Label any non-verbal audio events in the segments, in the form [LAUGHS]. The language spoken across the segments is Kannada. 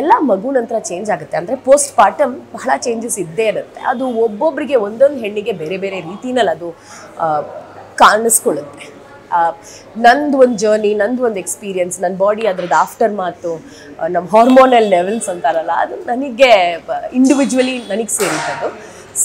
ಎಲ್ಲ ಮಗು ನಂತರ ಚೇಂಜ್ ಆಗುತ್ತೆ. ಅಂದರೆ ಪೋಸ್ಟ್ ಪಾರ್ಟಮ್ ಬಹಳ ಚೇಂಜಸ್ ಇದ್ದೇ ಇರುತ್ತೆ. ಅದು ಒಬ್ಬೊಬ್ಬರಿಗೆ ಒಂದೊಂದು ಹೆಣ್ಣಿಗೆ ಬೇರೆ ಬೇರೆ ರೀತಿನಲ್ಲಿ ಅದು ಕಾಣಿಸ್ಕೊಳ್ಳುತ್ತೆ. ನಂದು ಒಂದು ಜರ್ನಿ ನಂದು ಒಂದು ಎಕ್ಸ್ಪೀರಿಯನ್ಸ್ ನನ್ನ ಬಾಡಿ ಅದ್ರದ್ದು ಆಫ್ಟರ್ ಮಾತು ನಮ್ಮ ಹಾರ್ಮೋನಲ್ ಲೆವೆಲ್ಸ್ ಅಂತಾರಲ್ಲ, ಅದು ನನಗೆ ಇಂಡಿವಿಜುವಲಿ ನನಗೆ ಸೇರಿದ್ದದು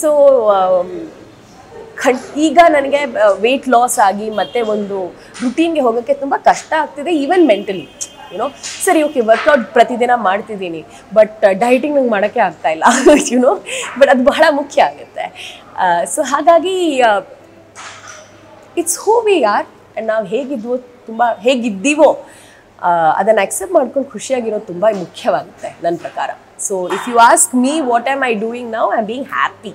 ಸೊ ಖಂಡ್ ಈಗ ನನಗೆ ವೆಯ್ಟ್ ಲಾಸ್ ಆಗಿ ಮತ್ತೆ ಒಂದು ರುಟೀನ್ಗೆ ಹೋಗೋಕ್ಕೆ ತುಂಬ ಕಷ್ಟ ಆಗ್ತಿದೆ ಈವನ್ ಮೆಂಟಲಿ ಯುನೋ ಸರಿ ಓಕೆ ವರ್ಕೌಟ್ ಪ್ರತಿದಿನ ಮಾಡ್ತಿದ್ದೀನಿ ಬಟ್ ಡಯಟಿಂಗ್ ನಂಗೆ ಮಾಡೋಕ್ಕೆ ಆಗ್ತಾ ಇಲ್ಲ [LAUGHS] ಯುನೋ ಬಟ್ ಅದು ಬಹಳ ಮುಖ್ಯ ಆಗುತ್ತೆ. ಸೊ ಹಾಗಾಗಿ it's who we are and ನಾವು ಹೇಗಿದ್ವೋ, ತುಂಬ ಹೇಗಿದ್ದೀವೋ ಅದನ್ನು ಅಕ್ಸೆಪ್ಟ್ ಮಾಡ್ಕೊಂಡು ಖುಷಿಯಾಗಿರೋದು ತುಂಬ ಮುಖ್ಯವಾಗುತ್ತೆ ನನ್ನ ಪ್ರಕಾರ. So if you ask me what am I doing now I am being happy